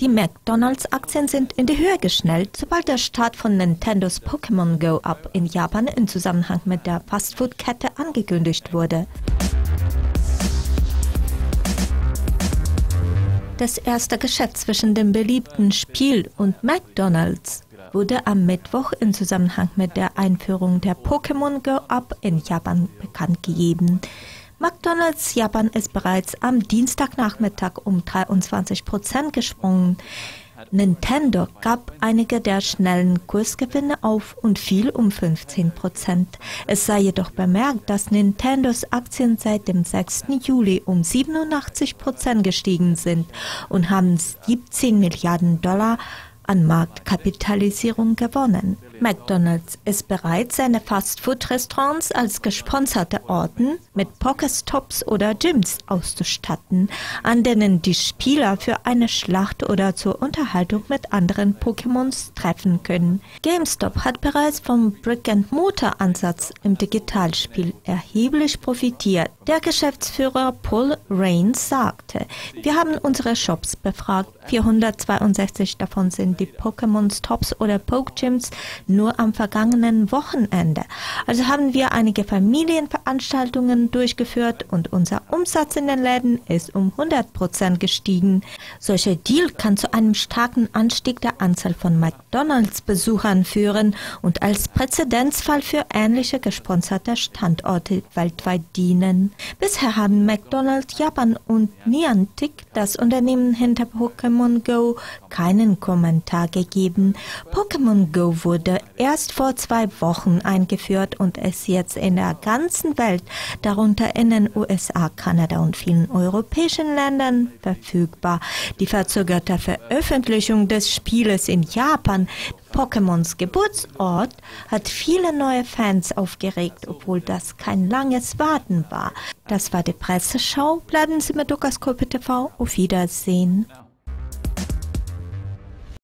Die McDonalds-Aktien sind in die Höhe geschnellt, sobald der Start von Nintendos Pokémon Go Up in Japan in Zusammenhang mit der Fastfood-Kette angekündigt wurde. Das erste Geschäft zwischen dem beliebten Spiel und McDonalds wurde am Mittwoch in Zusammenhang mit der Einführung der Pokémon Go Up in Japan bekannt gegeben. McDonald's Japan ist bereits am Dienstagnachmittag um 23 Prozent gesprungen. Nintendo gab einige der schnellen Kursgewinne auf und fiel um 15 Prozent. Es sei jedoch bemerkt, dass Nintendos Aktien seit dem 6. Juli um 87 Prozent gestiegen sind und haben 17 Milliarden Dollar an Marktkapitalisierung gewonnen. McDonald's ist bereit, seine Fastfood-Restaurants als gesponserte Orten mit Pokestops oder Gyms auszustatten, an denen die Spieler für eine Schlacht oder zur Unterhaltung mit anderen Pokémons treffen können. GameStop hat bereits vom Brick-and-Mortar-Ansatz im Digitalspiel erheblich profitiert. Der Geschäftsführer Paul Rains sagte, wir haben unsere Shops befragt, 462 davon sind die Pokémon Stops oder Poke Gyms nur am vergangenen Wochenende. Also haben wir einige Familienveranstaltungen durchgeführt und unser Umsatz in den Läden ist um 100 Prozent gestiegen. Solcher Deal kann zu einem starken Anstieg der Anzahl von McDonalds-Besuchern führen und als Präzedenzfall für ähnliche gesponserte Standorte weltweit dienen. Bisher haben McDonald's Japan und Niantic, das Unternehmen hinter Pokémon Go, keinen Kommentar gegeben. Pokémon Go wurde erst vor zwei Wochen eingeführt und ist jetzt in der ganzen Welt, darunter in den USA, Kanada und vielen europäischen Ländern, verfügbar. Die verzögerte Veröffentlichung des Spieles in Japan Pokémons Geburtsort hat viele neue Fans aufgeregt, obwohl das kein langes Warten war. Das war die Presseschau. Bleiben Sie mit Lukas Kolpe TV. Auf Wiedersehen.